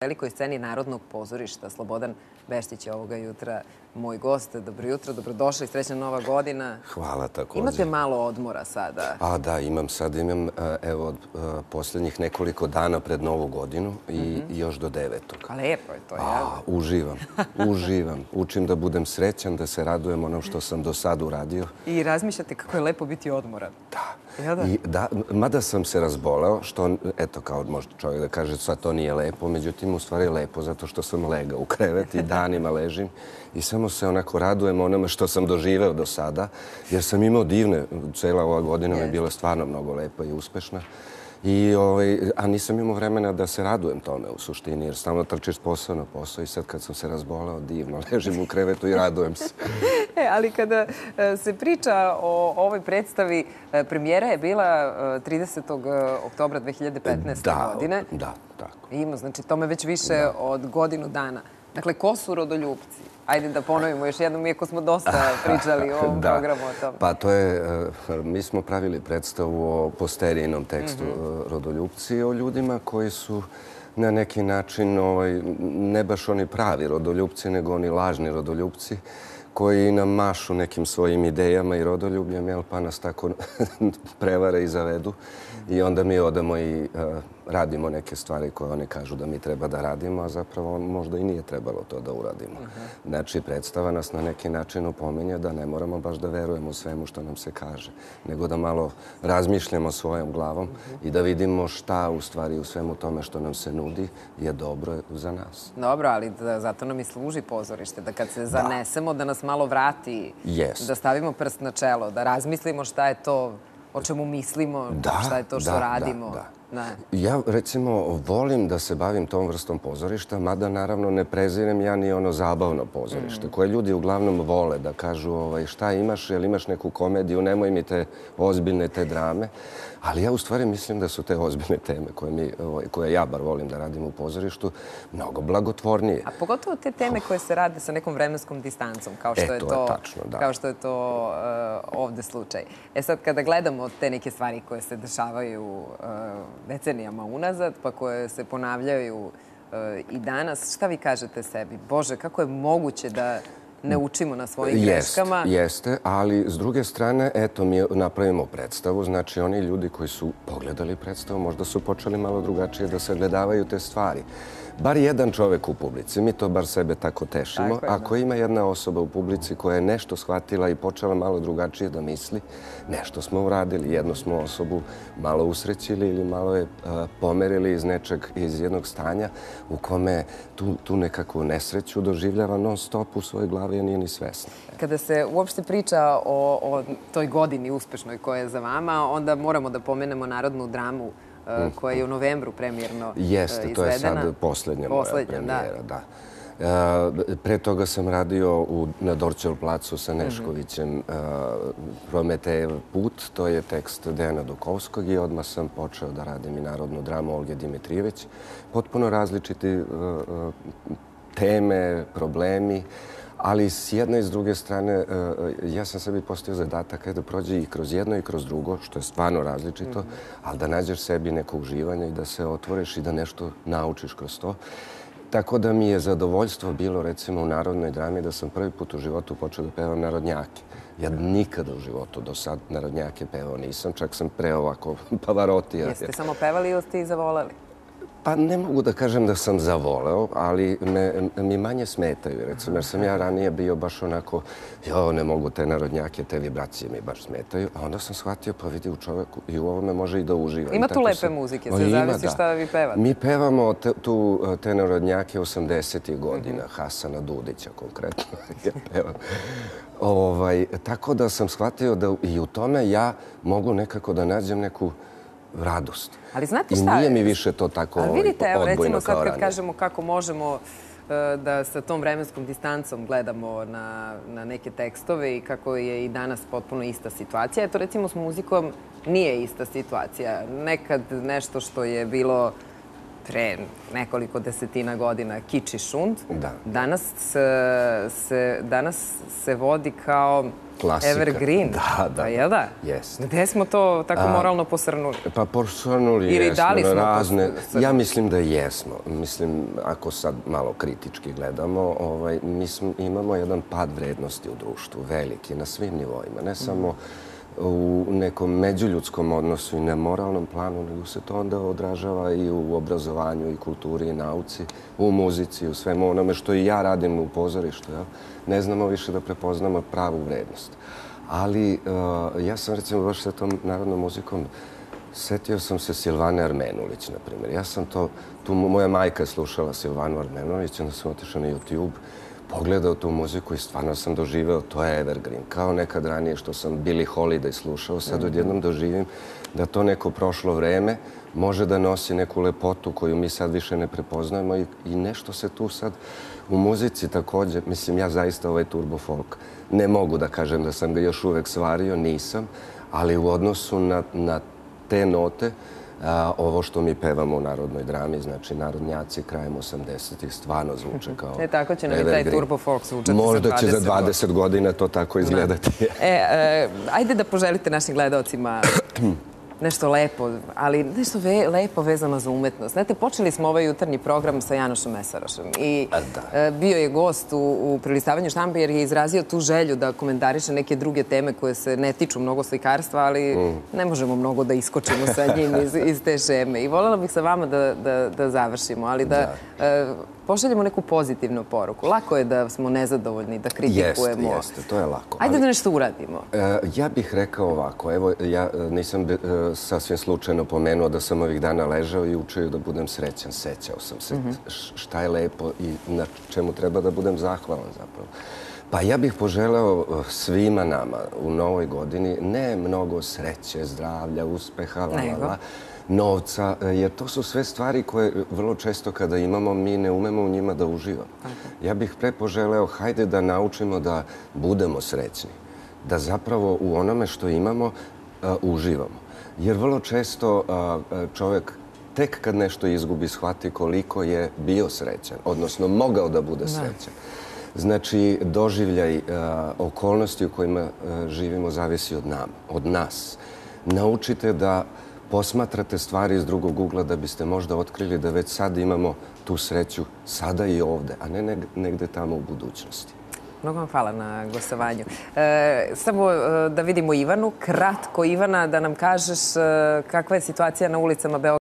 velikoj sceni Narodnog pozorišta. Slobodan Beštić je ovoga jutra moj gost. Dobro jutro, dobrodošli, srećna nova godina. Hvala također. Imate malo odmora sada? A da, imam sad. Imam evo od posljednjih nekoliko dana pred novu godinu i mhm. još do devetog. A lepo je to, jel? Uživam, uživam. Učim da budem srećan, da se radujem onom što sam do sada uradio. I razmišljate kako je lepo biti odmoran? Da. Da, mada sam se razboleo, što, eto, kao može čovjek da kaže, sad to nije lepo, međutim, u stvari lepo zato što sam legao u krevet i danima ležim i samo se onako radujem onome što sam doživeo do sada, jer sam imao divne, cela ova godina mi je bila stvarno mnogo lepa i uspešna. I, ovaj, a nisam imao vremena da se radujem tome u suštini, jer stalno trčiš s posao na posao i sad kad sam se razbolao, divno, ležim u krevetu i radujem se. e, ali kada e, se priča o ovoj predstavi, e, premijera je bila 30. E, oktobra 2015. Da, godine. Da, tako. Ima, znači, tome već više od godinu dana. Dakle, ko su rodoljubci? Ajde da ponovimo još jednom, iako smo dosta pričali o ovom programu o tom. Pa to je, eh, mi smo pravili predstavu o posterijinom tekstu mhm. eh, Rodoljubci, o ljudima koji su na neki način, ovaj, ne baš oni pravi rodoljubci, nego oni lažni rodoljubci, koji nam mašu nekim svojim idejama i rodoljubljem, pa nas tako prevare i zavedu. I onda mi odamo i e, radimo neke stvari koje oni kažu da mi treba da radimo, a zapravo možda i nije trebalo to da uradimo. Znači, predstava nas na neki način upominje da ne moramo baš da verujemo svemu što nam se kaže, nego da malo razmišljamo svojom glavom i da vidimo šta u stvari u svemu tome što nam se nudi je dobro za nas. Dobro, ali zato nam i služi pozorište, da kad se zanesemo da nas malo vrati, da stavimo prst na čelo, da razmislimo šta je to o čemu mislimo, šta je to što radimo. Ja, recimo, volim da se bavim tom vrstom pozorišta, mada, naravno, ne prezirem ja ni ono zabavno pozorište, mm. koje ljudi uglavnom vole da kažu ovaj, šta imaš, jel imaš neku komediju, nemoj mi te ozbiljne te drame. Ali ja u stvari mislim da su te ozbiljne teme koje, mi, ovaj, koje ja bar volim da radim u pozorištu mnogo blagotvornije. A pogotovo te teme koje se rade sa nekom vremenskom distancom, kao što e, je to, tačno, da. Kao što je to uh, ovde slučaj. E sad, kada gledamo te neke stvari koje se dešavaju uh, decenijama unazad, pa koje se ponavljaju e, i danas. Šta vi kažete sebi? Bože, kako je moguće da ne učimo na svojim greškama? Jeste, ali s druge strane, eto, mi napravimo predstavu. Znači, oni ljudi koji su pogledali predstavu, možda su počeli malo drugačije da se gledavaju te stvari bar jedan čovek u publici, mi to bar sebe tako tešimo, ako ima jedna osoba u publici koja je nešto shvatila i počela malo drugačije da misli, nešto smo uradili, jednu smo osobu malo usrećili ili malo je pomerili iz nečeg, iz jednog stanja u kome tu, tu nekakvu nesreću doživljava non stop u svojoj glavi, a nije ni svesna. Kada se uopšte priča o, o toj godini uspešnoj koja je za vama, onda moramo da pomenemo narodnu dramu Eh, koja je u novembru premjerno izvedena. Jeste, to je sad posljednja moja premijera, da. Eh, pre toga sam radio na Dorčel placu sa Neškovićem eh, Prometejev put. To je tekst Dejana Dukovskog i odmah sam počeo da radim i narodnu dramu Olge Dimitrijević. Potpuno različiti teme, problemi. Ali s jedne i s druge strane, e, e, ja sam sebi postao zadatak da prođe i kroz jedno i kroz drugo, što je stvarno različito, mhm. ali da nađeš sebi neko uživanje i da se otvoriš i da nešto naučiš kroz to. Tako da mi je zadovoljstvo bilo, recimo, u narodnoj drami da sam prvi put u životu počeo da pevam narodnjake. Ja nikada u životu do sad narodnjake pevao nisam, čak sam pre ovako pavaroti. Jeste samo pevali ili ste i zavoleli? Pa ne mogu da kažem da sam zavoleo, ali me, mi manje smetaju. Recimo, jer sam ja ranije bio baš onako, jo, ne mogu te narodnjake, te vibracije mi baš smetaju. A onda sam shvatio, pa vidi u čoveku i u ovome može i da uživa. Ima tu lepe muzike, sve zavisi šta vi pevate. Mi pevamo te, tu te narodnjake 80. godina, mm Hasana Dudića konkretno. ja ovaj, tako da sam shvatio da i u tome ja mogu nekako da nađem neku radost. Ali znate šta? I nije mi više to tako odbojno kao ranije. Vidite, evo, recimo sad kad kažemo kako možemo e, da sa tom vremenskom distancom gledamo na, na neke tekstove i kako je i danas potpuno ista situacija. Eto, recimo, s muzikom nije ista situacija. Nekad nešto što je bilo pre nekoliko desetina godina kiči šund. Da. Danas se, danas se vodi kao Klasika. Evergreen. Da, da. Pa je da? Jeste. Gde smo to tako moralno posrnuli? Pa posrnuli Ili jesmo da li smo razne... pos- Ja mislim da jesmo. Mislim, ako sad malo kritički gledamo, ovaj, mi imamo jedan pad vrednosti u društvu, veliki, na svim nivoima. Ne samo u nekom međuljudskom odnosu i na moralnom planu, nego se to onda odražava i u obrazovanju i kulturi i nauci, u muzici, u svemu onome što i ja radim u pozorištu. Jel? Ne znamo više da prepoznamo pravu vrednost. Ali uh, ja sam recimo baš sa tom narodnom muzikom Setio sam se Silvane Armenulić, na primjer. Ja sam to, tu moja majka je slušala Silvanu Armenulić, onda sam otišao na YouTube, pogledao tu muziku i stvarno sam doživeo, to je evergreen. Kao nekad ranije što sam Billie Holiday slušao, sad odjednom doživim da to neko prošlo vreme može da nosi neku lepotu koju mi sad više ne prepoznajemo i, i nešto se tu sad u muzici također, mislim ja zaista ovaj turbo folk ne mogu da kažem da sam ga još uvek svario, nisam, ali u odnosu na, na te note, a, ovo što mi pevamo u narodnoj drami, znači narodnjaci krajem 80-ih stvarno zvuče kao E, tako će nam i taj turbo folk zvučati Možda za će za 20 20 godina to tako izgledati. E, e, ajde da poželite našim gledalcima nešto lepo, ali nešto ve, lepo vezano za umetnost. Znate, počeli smo ovaj jutarnji program sa Janošom Mesarošem i e, bio je gost u, u prilistavanju štampe jer je izrazio tu želju da komentariše neke druge teme koje se ne tiču mnogo slikarstva, ali Mm. ne možemo mnogo da iskočimo sa njim iz, iz te šeme. I voljela bih sa vama da, da, da završimo, ali da, e, pošaljemo neku pozitivnu poruku. Lako je da smo nezadovoljni, da Jeste, kritikujemo. jeste, to je lako. Ajde ali- da nešto uradimo. E, Ja bih rekao ovako, evo, ja nisam sasvim slučajno pomenuo da sam ovih dana ležao i učio da budem srećan. Sećao sam se š- šta je lepo i na čemu treba da budem zahvalan zapravo. Pa ja bih poželeo e, svima nama u novoj godini ne mnogo sreće, zdravlja, uspeha, la, la, Nego? la, novca, e, jer to su sve stvari koje vrlo često kada imamo mi ne umemo u njima da uživamo. Ja bih pre poželeo, hajde da naučimo da budemo srećni da zapravo u onome što imamo a, uživamo. Jer vrlo često čovjek tek kad nešto izgubi shvati koliko je bio srećan, odnosno mogao da bude srećan. Znači, doživljaj okolnosti u kojima živimo zavisi od nama, od nas. Naučite da posmatrate stvari iz drugog ugla da biste možda otkrili da već sad imamo tu sreću sada i ovde, a ne neg- negde tamo u budućnosti. Mnogo vam hvala na gostovanju. E, samo e, da vidimo Ivanu. Kratko, Ivana, da nam kažeš e, kakva je situacija na ulicama Beograda.